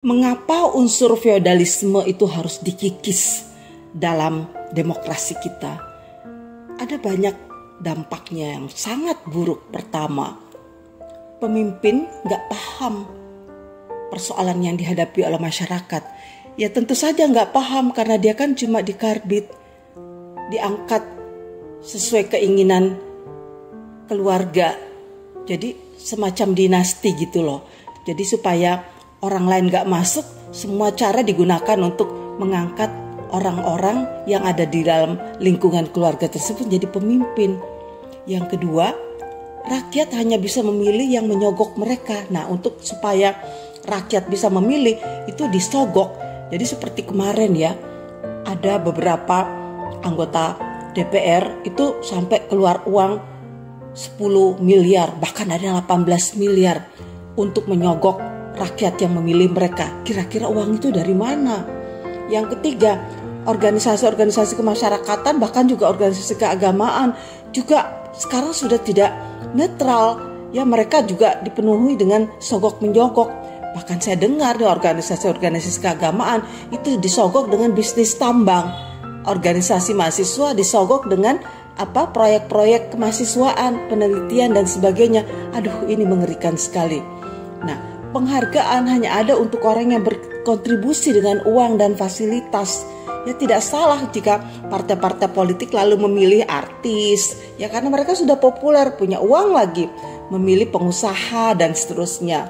Mengapa unsur feodalisme itu harus dikikis dalam demokrasi kita? Ada banyak dampaknya yang sangat buruk. Pertama, pemimpin nggak paham persoalan yang dihadapi oleh masyarakat. Ya tentu saja nggak paham karena dia kan cuma dikarbit, diangkat sesuai keinginan keluarga. Jadi semacam dinasti gitu loh. Jadi supaya orang lain gak masuk, semua cara digunakan untuk mengangkat orang-orang yang ada di dalam lingkungan keluarga tersebut jadi pemimpin. Yang kedua, rakyat hanya bisa memilih yang menyogok mereka. Nah, untuk supaya rakyat bisa memilih itu disogok. Jadi seperti kemarin ya, ada beberapa anggota DPR itu sampai keluar uang 10 miliar, bahkan ada 18 miliar untuk menyogok rakyat yang memilih mereka. Kira-kira uang itu dari mana? Yang ketiga, organisasi-organisasi kemasyarakatan bahkan juga organisasi keagamaan juga sekarang sudah tidak netral. Ya mereka juga dipenuhi dengan sogok menyogok. Bahkan saya dengar di organisasi-organisasi keagamaan itu disogok dengan bisnis tambang. Organisasi mahasiswa disogok dengan apa proyek-proyek kemahasiswaan, penelitian dan sebagainya. Aduh, ini mengerikan sekali. Nah, penghargaan hanya ada untuk orang yang berkontribusi dengan uang dan fasilitas. Ya tidak salah jika partai-partai politik lalu memilih artis, ya karena mereka sudah populer, punya uang lagi, memilih pengusaha dan seterusnya.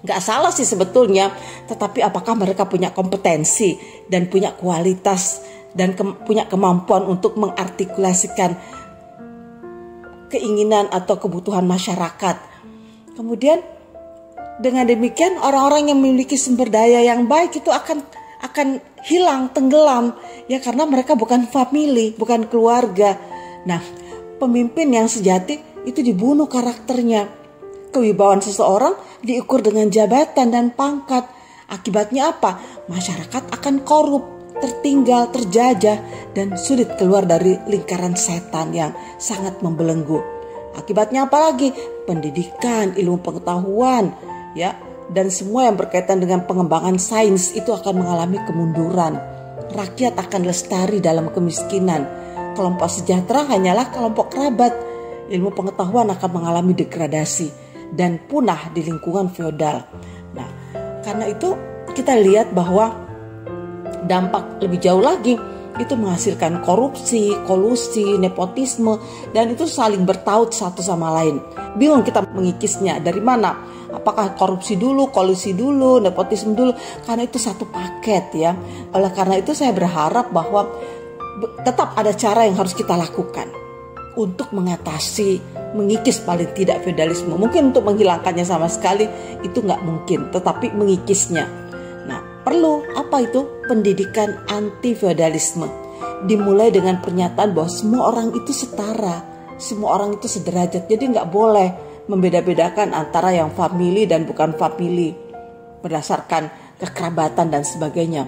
Gak salah sih sebetulnya, tetapi apakah mereka punya kompetensi dan punya kualitas dan ke punya kemampuan untuk mengartikulasikan keinginan atau kebutuhan masyarakat. Kemudian dengan demikian orang-orang yang memiliki sumber daya yang baik itu akan akan hilang, tenggelam ya karena mereka bukan family, bukan keluarga. Nah, pemimpin yang sejati itu dibunuh karakternya. Kewibawaan seseorang diukur dengan jabatan dan pangkat. Akibatnya apa? Masyarakat akan korup, tertinggal, terjajah dan sulit keluar dari lingkaran setan yang sangat membelenggu. Akibatnya apa lagi? Pendidikan, ilmu pengetahuan, ya dan semua yang berkaitan dengan pengembangan sains itu akan mengalami kemunduran. Rakyat akan lestari dalam kemiskinan. Kelompok sejahtera hanyalah kelompok kerabat. Ilmu pengetahuan akan mengalami degradasi dan punah di lingkungan feodal. Nah, karena itu kita lihat bahwa dampak lebih jauh lagi itu menghasilkan korupsi, kolusi, nepotisme, dan itu saling bertaut satu sama lain. Bingung kita mengikisnya dari mana? Apakah korupsi dulu, kolusi dulu, nepotisme dulu? Karena itu satu paket ya. Oleh karena itu saya berharap bahwa tetap ada cara yang harus kita lakukan untuk mengatasi, mengikis paling tidak feudalisme. Mungkin untuk menghilangkannya sama sekali itu nggak mungkin, tetapi mengikisnya Perlu apa itu? Pendidikan anti feodalisme. Dimulai dengan pernyataan bahwa semua orang itu setara, semua orang itu sederajat. Jadi nggak boleh membeda-bedakan antara yang family dan bukan family berdasarkan kekerabatan dan sebagainya.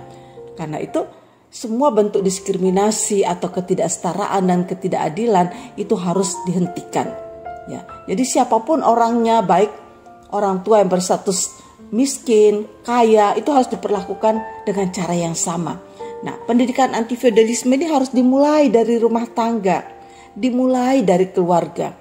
Karena itu semua bentuk diskriminasi atau ketidaksetaraan dan ketidakadilan itu harus dihentikan. Ya, jadi siapa pun orangnya baik orang tua yang berstatus miskin, kaya itu harus diperlakukan dengan cara yang sama. Nah, pendidikan anti feudalisme ini harus dimulai dari rumah tangga, dimulai dari keluarga.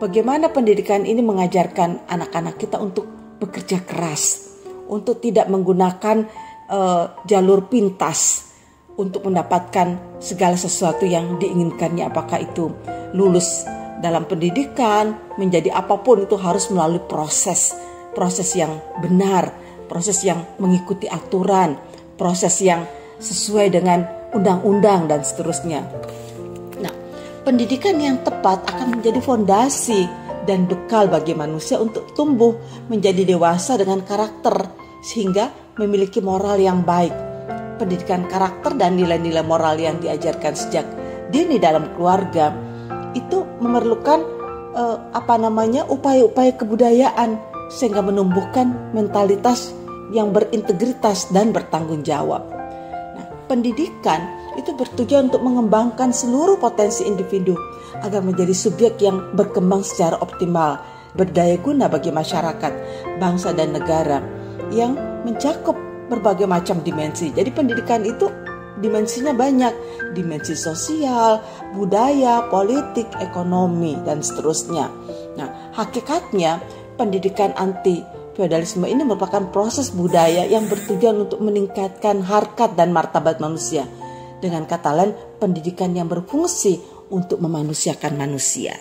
Bagaimana pendidikan ini mengajarkan anak-anak kita untuk bekerja keras, untuk tidak menggunakan uh, jalur pintas untuk mendapatkan segala sesuatu yang diinginkannya apakah itu lulus dalam pendidikan menjadi apa pun itu harus melalui proses proses yang benar, proses yang mengikuti aturan, proses yang sesuai dengan undang-undang dan seterusnya. Nah, pendidikan yang tepat akan menjadi fondasi dan bekal bagi manusia untuk tumbuh menjadi dewasa dengan karakter sehingga memiliki moral yang baik. Pendidikan karakter dan nilai-nilai moral yang diajarkan sejak dini dalam keluarga itu memerlukan uh, apa namanya upaya-upaya kebudayaan sehingga menumbuhkan mentalitas yang berintegritas dan bertanggung jawab. Nah, pendidikan itu bertujuan untuk mengembangkan seluruh potensi individu agar menjadi subjek yang berkembang secara optimal, berdaya guna bagi masyarakat, bangsa dan negara yang mencakup berbagai macam dimensi. Jadi pendidikan itu dimensinya banyak, dimensi sosial, budaya, politik, ekonomi dan seterusnya. Nah, hakikatnya pendidikan anti feodalisme ini merupakan proses budaya yang bertujuan untuk meningkatkan harkat dan martabat manusia. Dengan kata lain, pendidikan yang berfungsi untuk memanusiakan manusia.